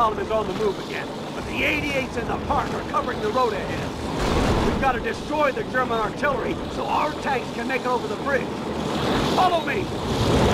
column is on the move again, but the 88s in the park are covering the road ahead. We've got to destroy the German artillery so our tanks can make it over the bridge. Follow me!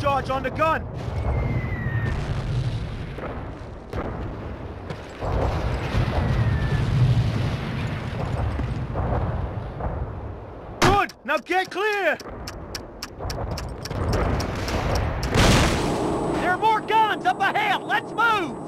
Charge on the gun! Good! Now get clear! There are more guns up ahead! Let's move!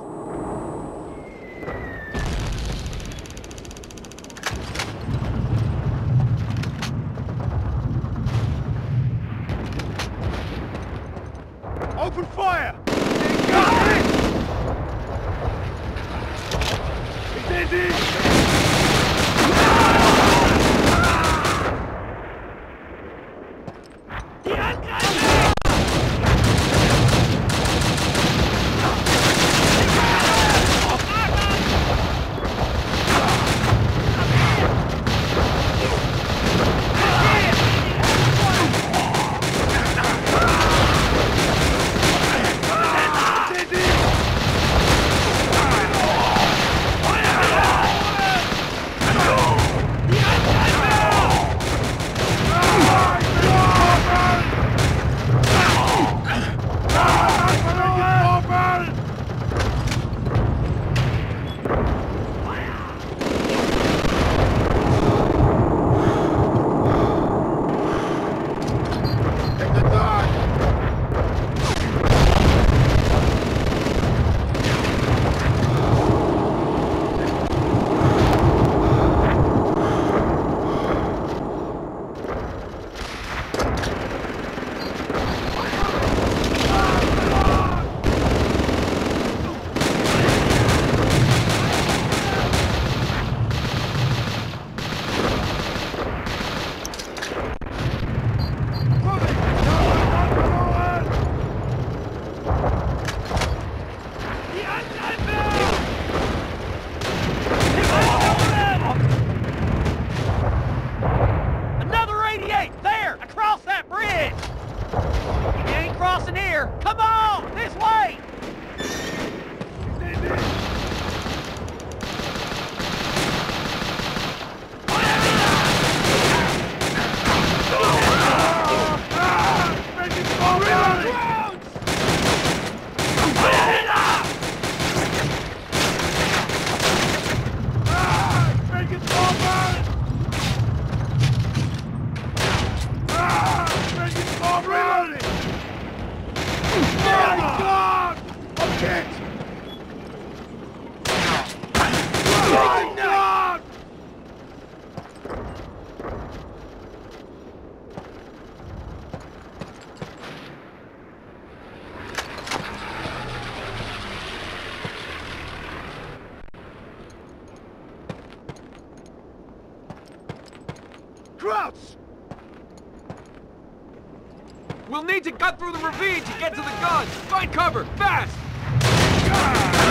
Need to cut through the ravine to get to the guns! Find cover, fast!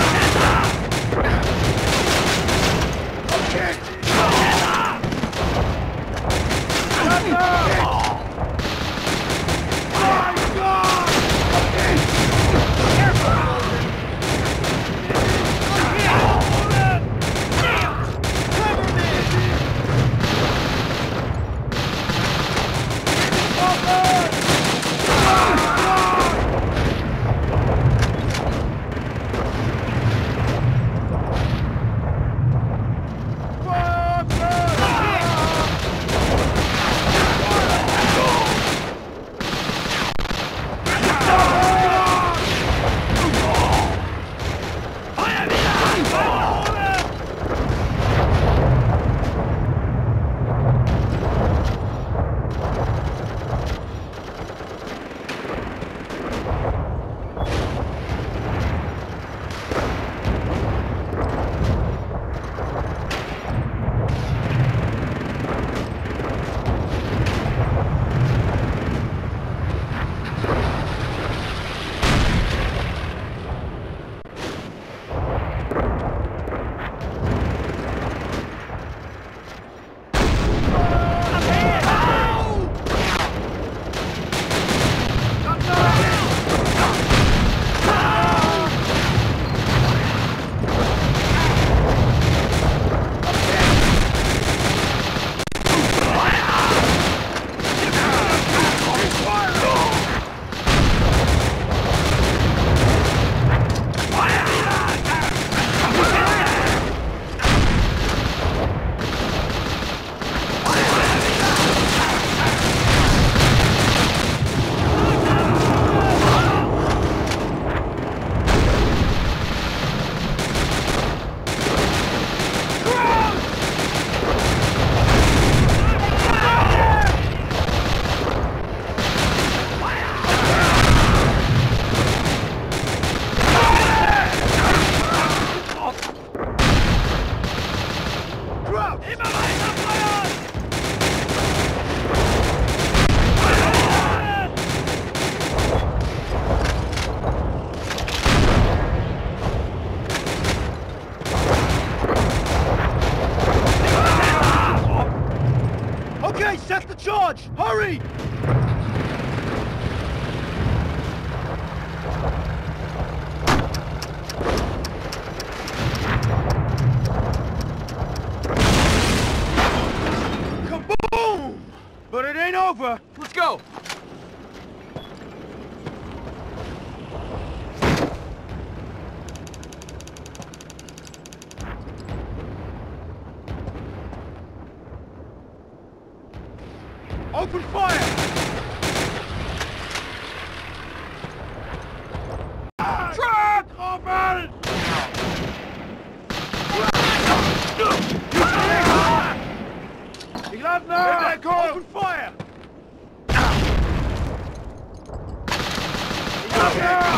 Set the charge! Hurry! Kaboom! But it ain't over. Let's go! Open fire! Truck! Open! Open fire! German!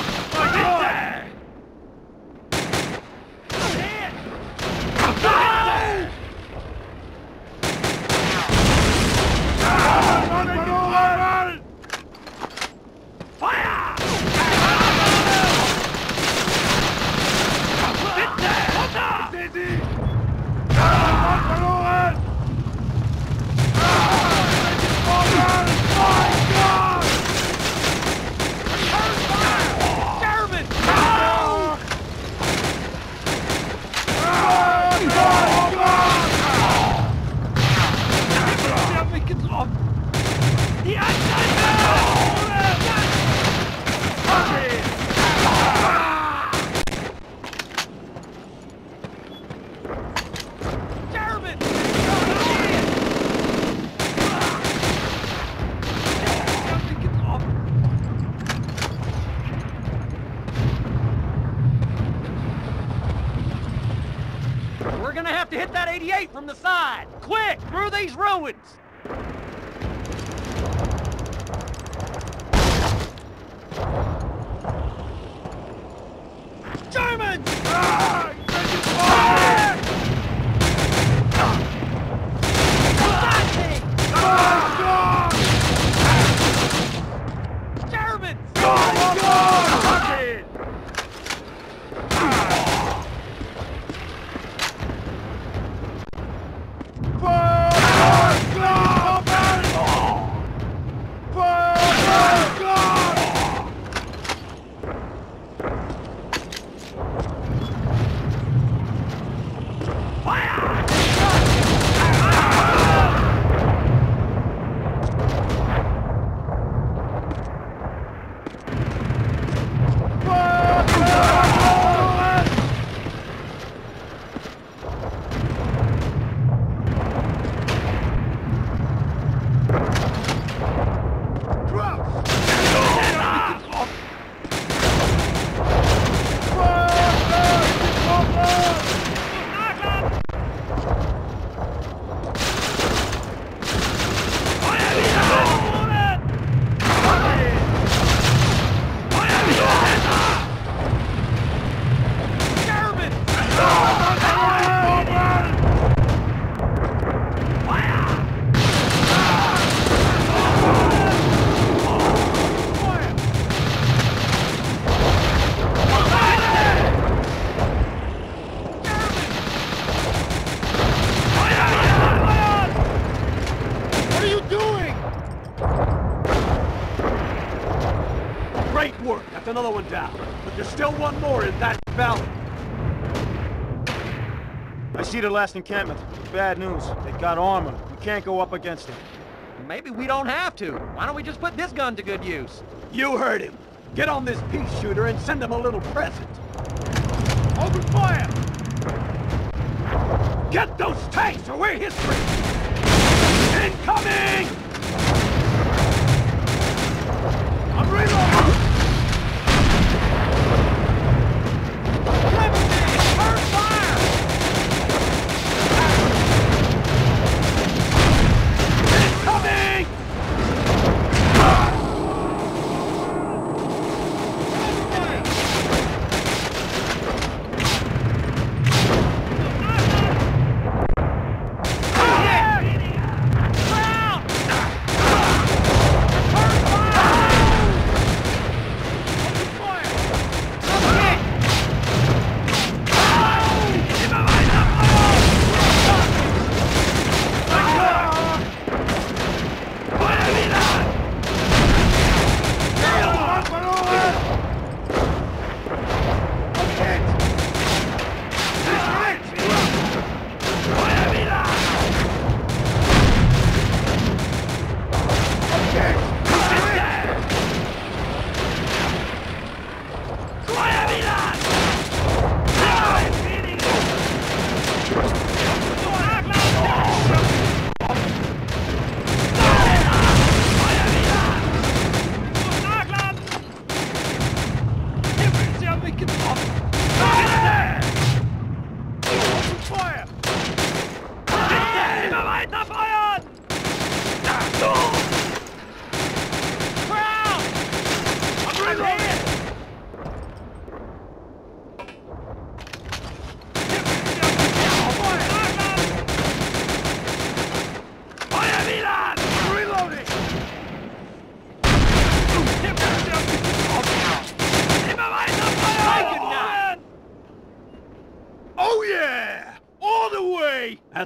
From the side! Quick! Through these ruins! Great work. That's another one down. But there's still one more in that valley. I see the last encampment. Bad news. They got armor. We can't go up against it. Maybe we don't have to. Why don't we just put this gun to good use? You heard him. Get on this peace shooter and send him a little present. Open fire! Get those tanks or we're history! Incoming!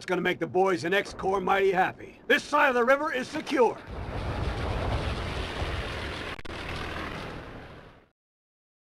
That's gonna make the boys in X-Corps mighty happy. This side of the river is secure.